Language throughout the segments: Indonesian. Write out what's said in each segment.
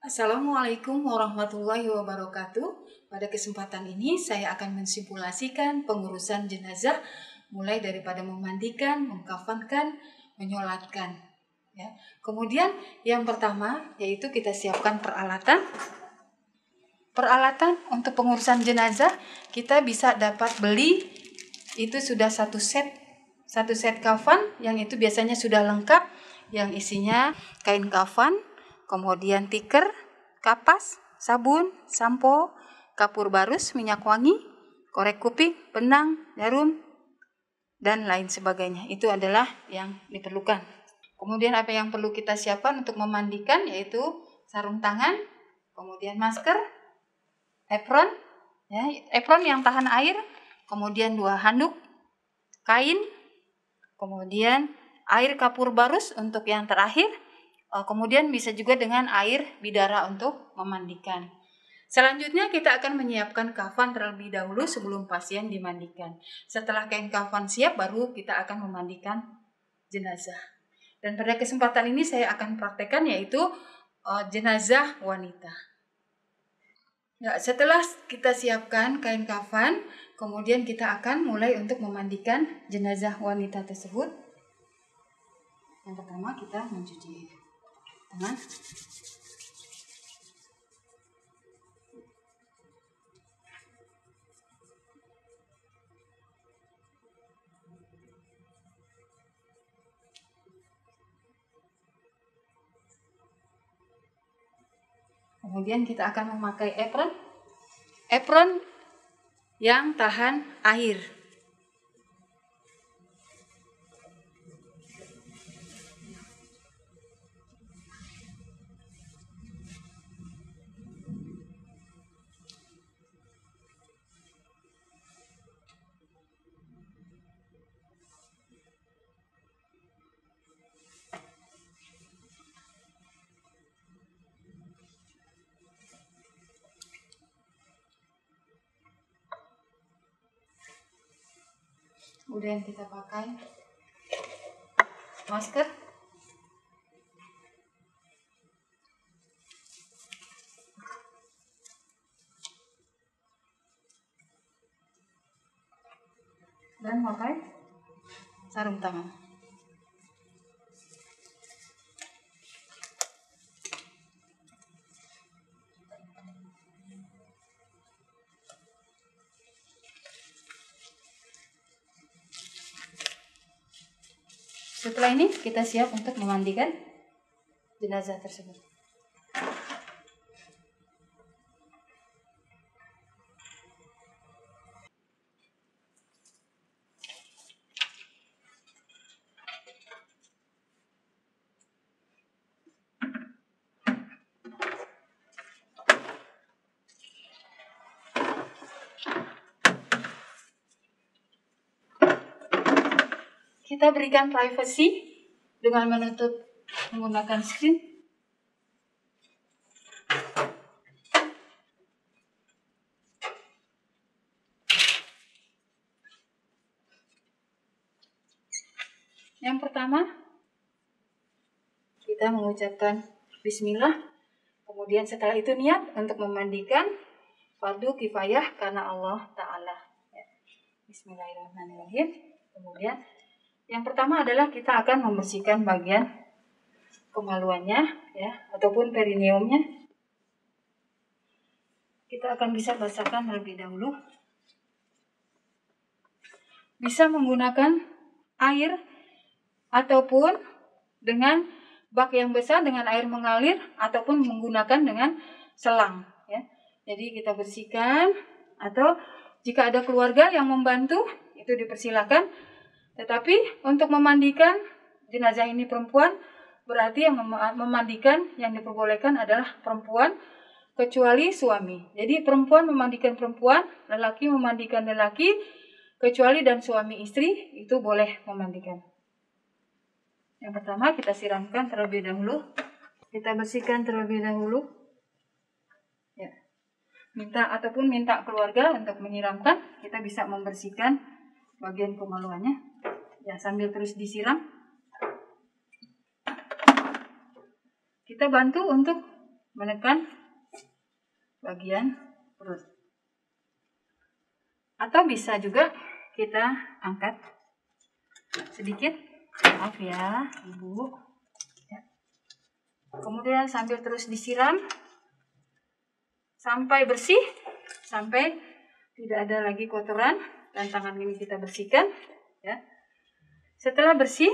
Assalamualaikum warahmatullahi wabarakatuh. Pada kesempatan ini saya akan mensimulasikan pengurusan jenazah mulai daripada memandikan, mengkafankan, menyolatkan. Ya. Kemudian yang pertama yaitu kita siapkan peralatan. Peralatan untuk pengurusan jenazah kita bisa dapat beli itu sudah satu set satu set kafan yang itu biasanya sudah lengkap yang isinya kain kafan, kemudian tiker, kapas, sabun, sampo, kapur barus, minyak wangi, korek kuping, benang, jarum, dan lain sebagainya. Itu adalah yang diperlukan. Kemudian apa yang perlu kita siapkan untuk memandikan yaitu sarung tangan, kemudian masker, apron, ya, apron yang tahan air, kemudian dua handuk, kain, kemudian air kapur barus untuk yang terakhir, eh, kemudian bisa juga dengan air bidara untuk memandikan. Selanjutnya kita akan menyiapkan kafan terlebih dahulu sebelum pasien dimandikan. Setelah kain kafan siap baru kita akan memandikan jenazah. Dan pada kesempatan ini saya akan praktekkan yaitu uh, jenazah wanita. Ya, setelah kita siapkan kain kafan, kemudian kita akan mulai untuk memandikan jenazah wanita tersebut. Yang pertama kita mencuci tangan. Kemudian kita akan memakai apron. Apron yang tahan air. Kemudian kita pakai masker. Dan pakai sarung tangan. Setelah ini kita siap untuk memandikan jenazah tersebut. Kita berikan privacy dengan menutup menggunakan screen. Yang pertama, kita mengucapkan bismillah. Kemudian setelah itu niat untuk memandikan fardu kifayah karena Allah Ta'ala. Ya. Bismillahirrahmanirrahim. Kemudian yang pertama adalah kita akan membersihkan bagian kemaluannya ya ataupun perineumnya. Kita akan bisa basahkan terlebih dahulu. Bisa menggunakan air ataupun dengan bak yang besar dengan air mengalir ataupun menggunakan dengan selang ya. Jadi kita bersihkan atau jika ada keluarga yang membantu itu dipersilakan tetapi untuk memandikan jenazah ini perempuan berarti yang mem- memandikan yang diperbolehkan adalah perempuan kecuali suami. Jadi perempuan memandikan perempuan, lelaki memandikan lelaki, kecuali dan suami istri itu boleh memandikan. Yang pertama kita siramkan terlebih dahulu. Kita bersihkan terlebih dahulu. Ya. Minta ataupun minta keluarga untuk menyiramkan, kita bisa membersihkan bagian kemaluannya. Ya, sambil terus disiram. kita bantu untuk menekan bagian perut. Atau bisa juga kita angkat sedikit. Maaf ya, Ibu. Ya. Kemudian sambil terus disiram sampai bersih, sampai tidak ada lagi kotoran dan tangan ini kita bersihkan ya. Setelah bersih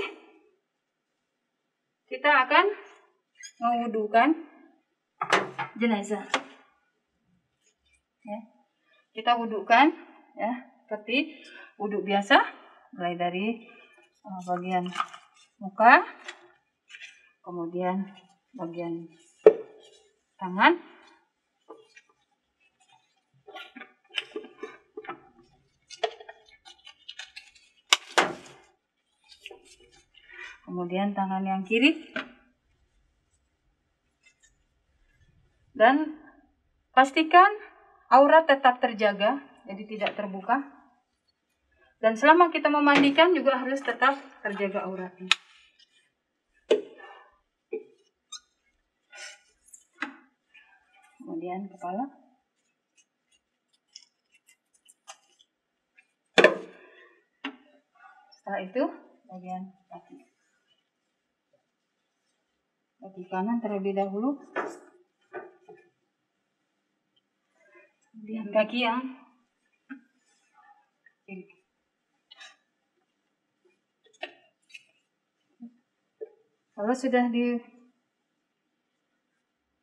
kita akan mewudukan jenazah. Ya. Kita wudukan ya, seperti wudhu biasa mulai dari uh, bagian muka, kemudian bagian tangan, kemudian tangan yang kiri. Dan pastikan aurat tetap terjaga jadi tidak terbuka. Dan selama kita memandikan juga harus tetap terjaga auratnya kemudian kepala. Setelah itu bagian kaki kaki kanan terlebih dahulu. Kemudian kaki yang kiri kalau sudah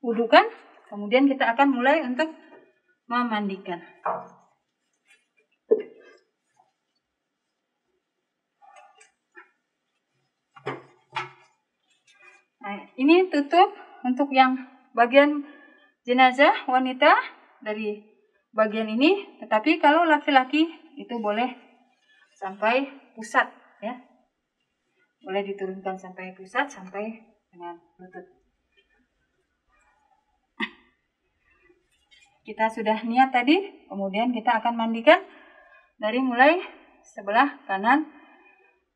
diwudukan kemudian kita akan mulai untuk memandikan Nah, ini tutup untuk yang bagian jenazah wanita dari bagian ini, tetapi kalau laki-laki itu boleh sampai pusat ya. Boleh diturunkan sampai pusat sampai dengan lutut. Kita sudah niat tadi, kemudian kita akan mandikan dari mulai sebelah kanan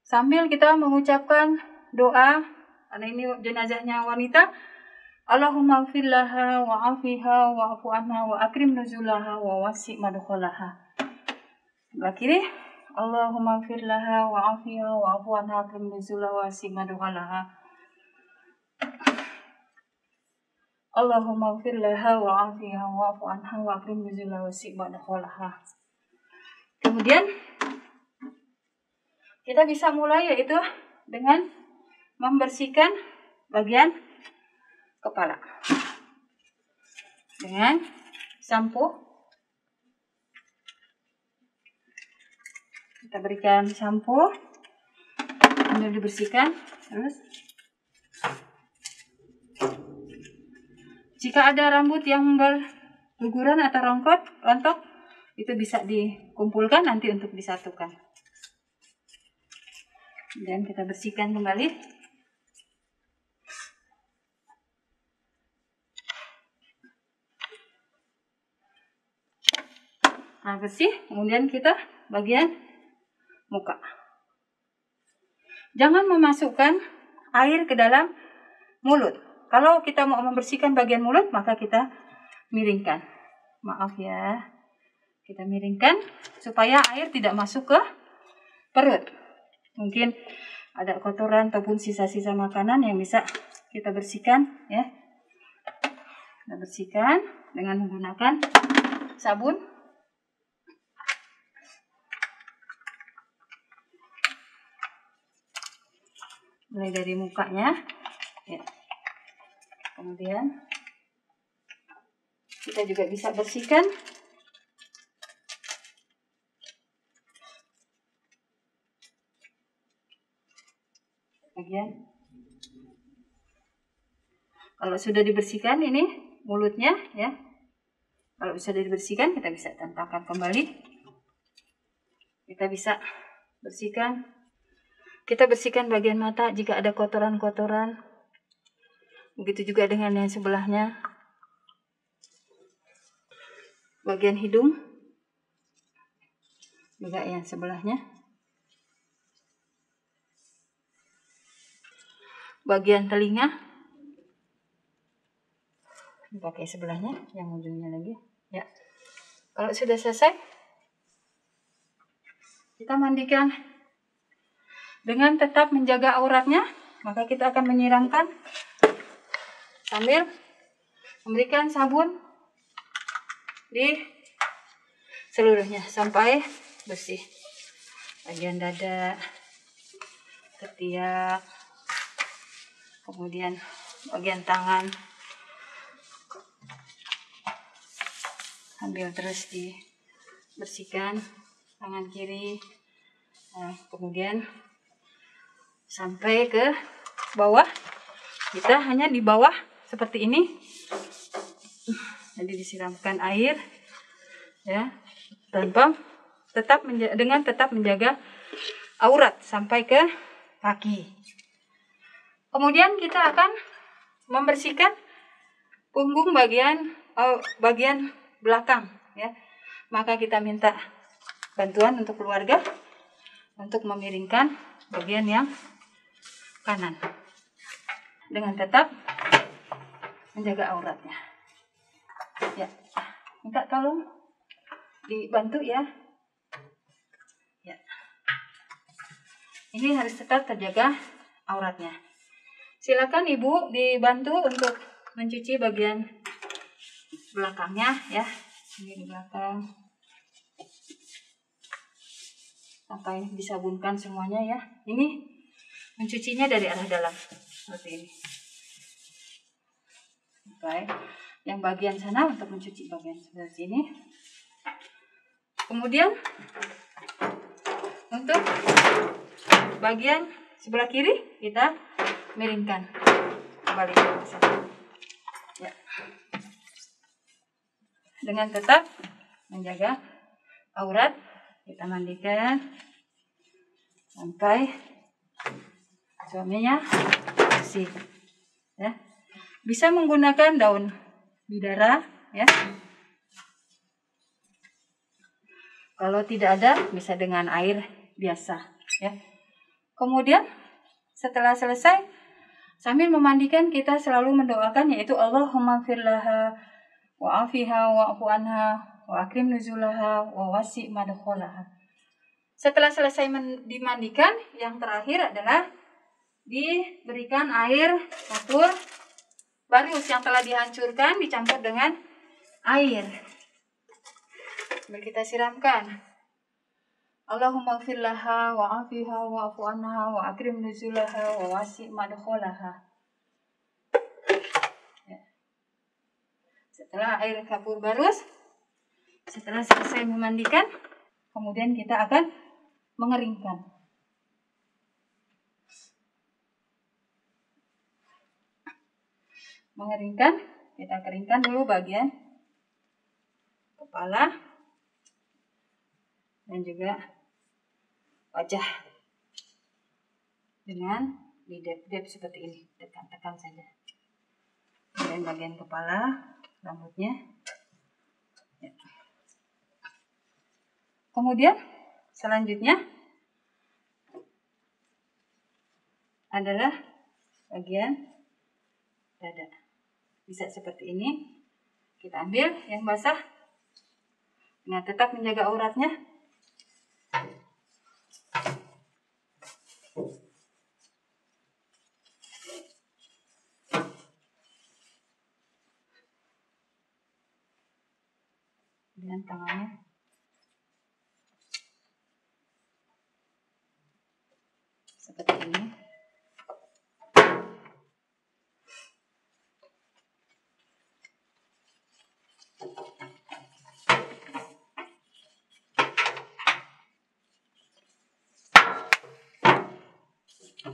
sambil kita mengucapkan doa karena ini jenazahnya wanita Allahumma fillaha wa afiha wa afu anha wa akrim nuzulaha wa wasi madkhulaha. Sebelah kiri Allahumma fillaha wa afiha wa afu anha akrim nuzulaha wa wasi madkhulaha. Allahumma fillaha wa afiha wa afu anha wa akrim nuzulaha wa wasi madkhulaha. Kemudian kita bisa mulai yaitu dengan membersihkan bagian kepala dengan sampo. Kita berikan sampo sambil dibersihkan terus. Jika ada rambut yang berguguran atau rongkot, rontok, itu bisa dikumpulkan nanti untuk disatukan. Dan kita bersihkan kembali. Nah, bersih. Kemudian kita bagian muka. Jangan memasukkan air ke dalam mulut. Kalau kita mau membersihkan bagian mulut, maka kita miringkan. Maaf ya. Kita miringkan supaya air tidak masuk ke perut. Mungkin ada kotoran ataupun sisa-sisa makanan yang bisa kita bersihkan ya. Kita bersihkan dengan menggunakan sabun mulai dari mukanya. Ya. kemudian. Kita juga bisa bersihkan. Bagian. Kalau sudah dibersihkan ini mulutnya ya. Kalau sudah dibersihkan kita bisa tentangkan kembali. Kita bisa bersihkan kita bersihkan bagian mata jika ada kotoran-kotoran. Begitu juga dengan yang sebelahnya. Bagian hidung. Juga yang sebelahnya. Bagian telinga. pakai sebelahnya yang ujungnya lagi ya kalau sudah selesai kita mandikan dengan tetap menjaga auratnya maka kita akan menyiramkan sambil memberikan sabun di seluruhnya sampai bersih. Bagian dada ketiak kemudian bagian tangan. Ambil terus dibersihkan tangan kiri. Nah, kemudian sampai ke bawah. Kita hanya di bawah seperti ini. Jadi disiramkan air ya. Tanpa tetap menja- dengan tetap menjaga aurat sampai ke kaki. Kemudian kita akan membersihkan punggung bagian oh, bagian belakang ya. Maka kita minta bantuan untuk keluarga untuk memiringkan bagian yang kanan dengan tetap menjaga auratnya. Ya minta tolong dibantu ya. Ya. Ini harus tetap terjaga auratnya. Silakan ibu dibantu untuk mencuci bagian belakangnya ya. Ini di belakang. Sampai disabunkan semuanya ya. Ini mencucinya dari arah dalam. Seperti ini. Oke, yang bagian sana untuk mencuci bagian sebelah sini. Kemudian untuk bagian sebelah kiri kita miringkan kembali ke sana. Ya. Dengan tetap menjaga aurat kita mandikan sampai suaminya bersih ya. Bisa menggunakan daun bidara ya. Kalau tidak ada bisa dengan air biasa ya. Kemudian setelah selesai sambil memandikan kita selalu mendoakan yaitu Allahumma firlaha wa afiha wa anha wa akrim nuzulaha wa wasi madkholaha. Setelah selesai dimandikan, yang terakhir adalah diberikan air kapur barus yang telah dihancurkan dicampur dengan air. Sambil kita siramkan. Allahumma firlaha wa afiha wa afu anha wa akrim nuzulaha wa wasi madkholaha. Setelah air kapur barus, setelah selesai memandikan, kemudian kita akan mengeringkan. Mengeringkan, kita keringkan dulu bagian kepala dan juga wajah dengan didep-dep seperti ini, tekan-tekan saja. Kemudian bagian kepala, rambutnya. Ya. Kemudian selanjutnya adalah bagian dada. Bisa seperti ini. Kita ambil yang basah dengan tetap menjaga auratnya. dengan tangannya seperti ini Ya,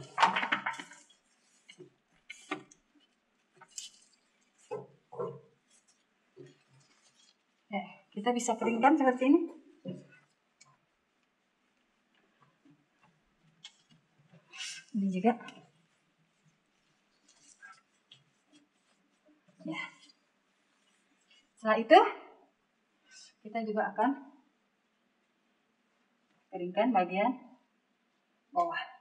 kita bisa keringkan seperti ini. Ini juga. Ya. Setelah itu, kita juga akan keringkan bagian bawah.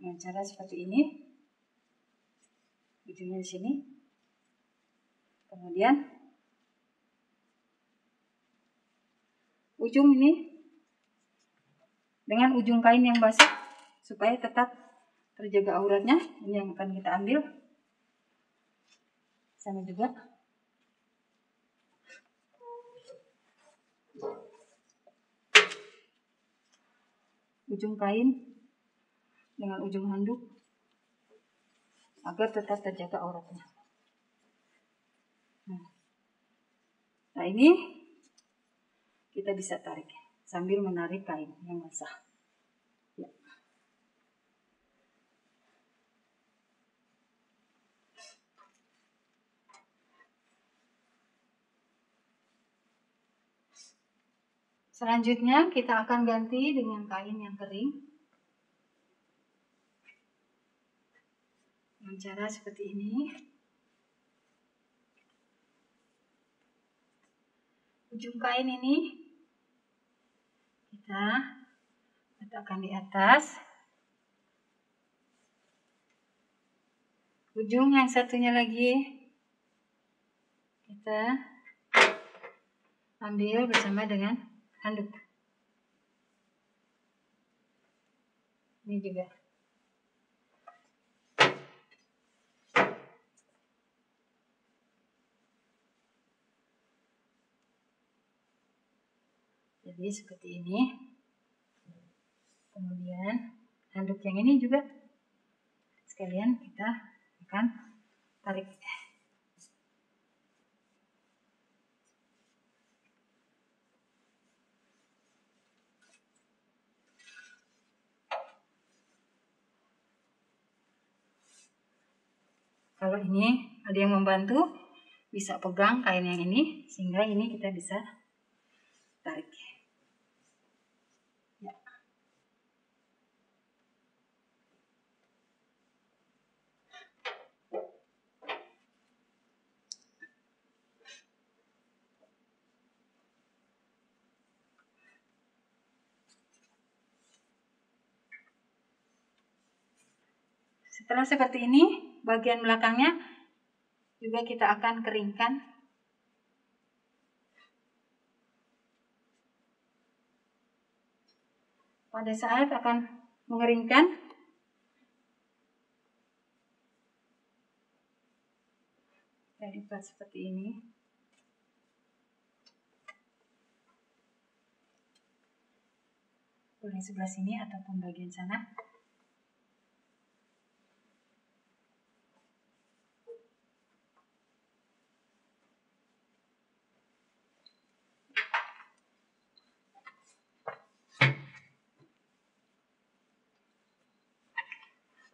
Dengan cara seperti ini. Ujungnya di sini. Kemudian ujung ini dengan ujung kain yang basah supaya tetap terjaga auratnya. Ini yang akan kita ambil. Sama juga. Ujung kain dengan ujung handuk agar tetap terjaga auratnya. Nah, nah ini kita bisa tarik sambil menarik kain yang basah. Ya. Selanjutnya kita akan ganti dengan kain yang kering. Dengan cara seperti ini. Ujung kain ini kita letakkan di atas. Ujung yang satunya lagi kita ambil bersama dengan handuk. Ini juga. Jadi seperti ini. Kemudian handuk yang ini juga sekalian kita akan tarik. Kalau ini ada yang membantu, bisa pegang kain yang ini, sehingga ini kita bisa tarik. Setelah seperti ini, bagian belakangnya juga kita akan keringkan pada saat akan mengeringkan. Kita lipat seperti ini. Boleh sebelah sini ataupun bagian sana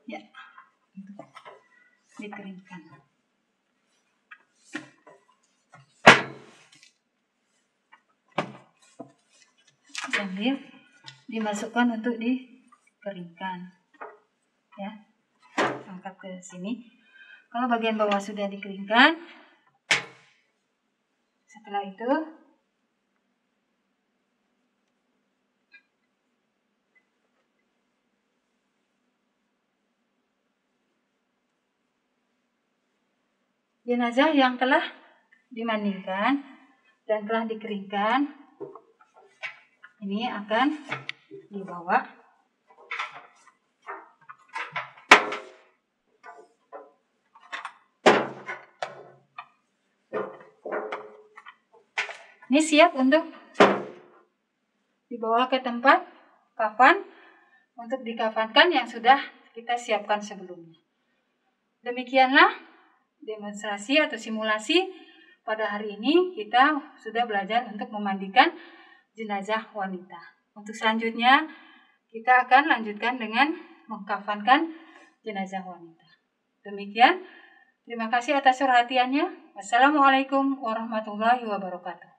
ya untuk dikeringkan. Sambil dimasukkan untuk dikeringkan. Ya angkat ke sini. Kalau bagian bawah sudah dikeringkan setelah itu jenazah yang telah dimandikan dan telah dikeringkan. Ini akan dibawa. Ini siap untuk dibawa ke tempat kafan untuk dikafankan yang sudah kita siapkan sebelumnya. Demikianlah demonstrasi atau simulasi pada hari ini kita sudah belajar untuk memandikan jenazah wanita. Untuk selanjutnya kita akan lanjutkan dengan mengkafankan jenazah wanita. Demikian. Terima kasih atas perhatiannya. Wassalamualaikum warahmatullahi wabarakatuh.